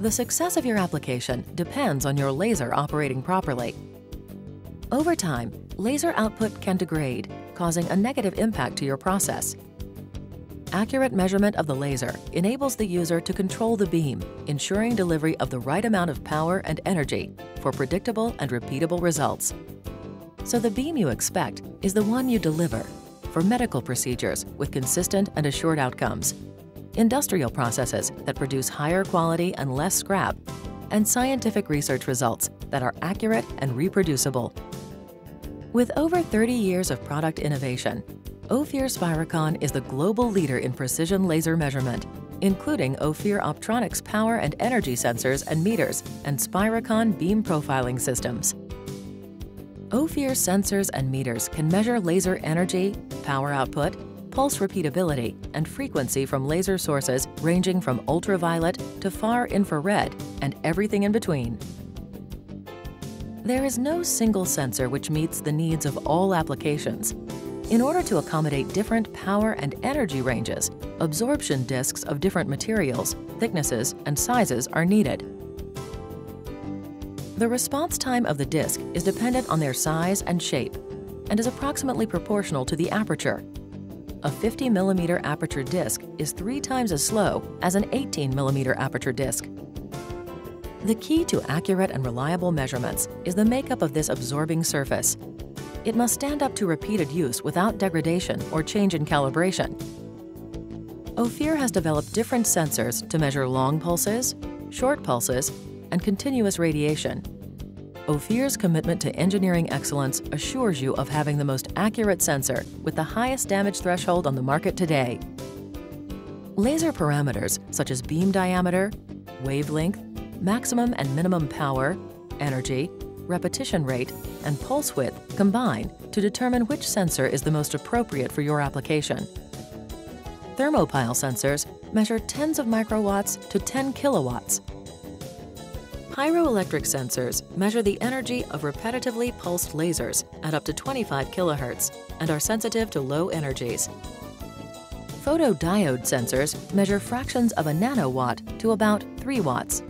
The success of your application depends on your laser operating properly. Over time, laser output can degrade, causing a negative impact to your process. Accurate measurement of the laser enables the user to control the beam, ensuring delivery of the right amount of power and energy for predictable and repeatable results. So the beam you expect is the one you deliver for medical procedures with consistent and assured outcomes, industrial processes that produce higher quality and less scrap, and scientific research results that are accurate and reproducible. With over 30 years of product innovation, Ophir Spiricon is the global leader in precision laser measurement, including Ophir Optronics power and energy sensors and meters and Spiricon beam profiling systems. Ophir sensors and meters can measure laser energy, power output, pulse repeatability, and frequency from laser sources ranging from ultraviolet to far infrared and everything in between. There is no single sensor which meets the needs of all applications. In order to accommodate different power and energy ranges, absorption discs of different materials, thicknesses, and sizes are needed. The response time of the disc is dependent on their size and shape and is approximately proportional to the aperture. A 50 millimeter aperture disc is three times as slow as an 18 millimeter aperture disc. The key to accurate and reliable measurements is the makeup of this absorbing surface. It must stand up to repeated use without degradation or change in calibration. Ophir has developed different sensors to measure long pulses, short pulses, and continuous radiation. Ophir's commitment to engineering excellence assures you of having the most accurate sensor with the highest damage threshold on the market today. Laser parameters such as beam diameter, wavelength, maximum and minimum power, energy, repetition rate, and pulse width combine to determine which sensor is the most appropriate for your application. Thermopile sensors measure tens of microwatts to 10 kilowatts. Pyroelectric sensors measure the energy of repetitively pulsed lasers at up to 25 kilohertz and are sensitive to low energies. Photodiode sensors measure fractions of a nanowatt to about 3 watts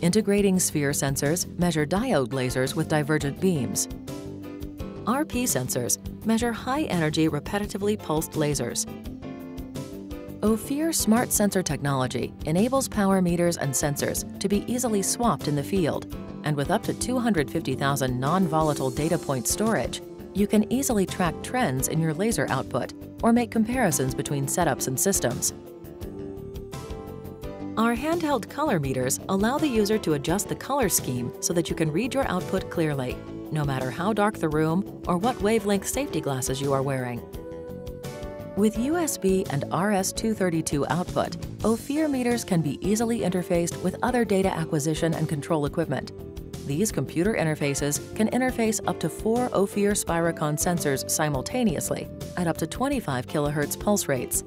Integrating sphere sensors measure diode lasers with divergent beams. RP sensors measure high-energy repetitively pulsed lasers. Ophir Smart Sensor technology enables power meters and sensors to be easily swapped in the field, and with up to 250,000 non-volatile data point storage, you can easily track trends in your laser output or make comparisons between setups and systems. Our handheld color meters allow the user to adjust the color scheme so that you can read your output clearly, no matter how dark the room or what wavelength safety glasses you are wearing. With USB and RS-232 output, Ophir meters can be easily interfaced with other data acquisition and control equipment. These computer interfaces can interface up to four Ophir Spiricon sensors simultaneously at up to 25 kHz pulse rates.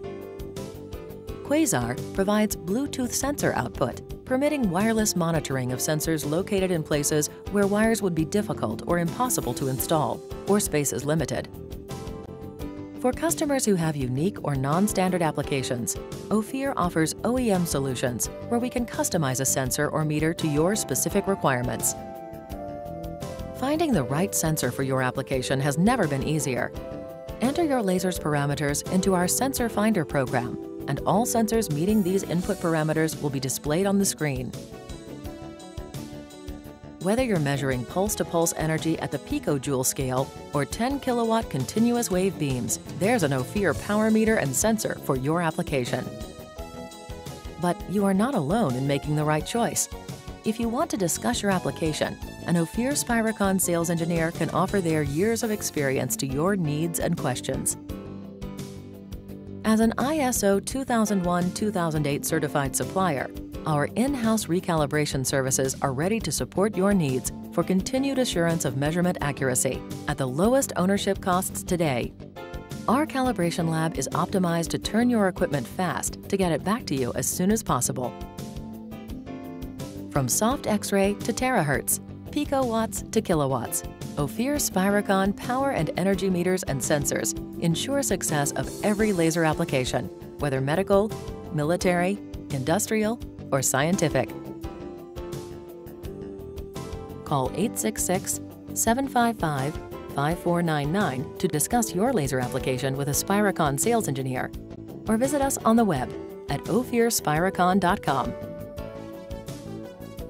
Quasar provides Bluetooth sensor output, permitting wireless monitoring of sensors located in places where wires would be difficult or impossible to install, or space is limited. For customers who have unique or non-standard applications, Ophir offers OEM solutions where we can customize a sensor or meter to your specific requirements. Finding the right sensor for your application has never been easier. Enter your laser's parameters into our Sensor Finder program and all sensors meeting these input parameters will be displayed on the screen. Whether you're measuring pulse-to-pulse -pulse energy at the picojoule scale or 10 kilowatt continuous wave beams, there's an Ophir power meter and sensor for your application. But you are not alone in making the right choice. If you want to discuss your application, an Ophir Spiricon sales engineer can offer their years of experience to your needs and questions. As an ISO 2001-2008 certified supplier, our in-house recalibration services are ready to support your needs for continued assurance of measurement accuracy at the lowest ownership costs today. Our calibration lab is optimized to turn your equipment fast to get it back to you as soon as possible. From soft X-ray to terahertz, picowatts to kilowatts, Ophir Spiricon power and energy meters and sensors ensure success of every laser application, whether medical, military, industrial, or scientific. Call 866 755 5499 to discuss your laser application with a Spiricon sales engineer or visit us on the web at ophirspiricon.com.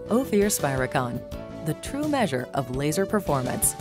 Ophir Spiricon, the true measure of laser performance.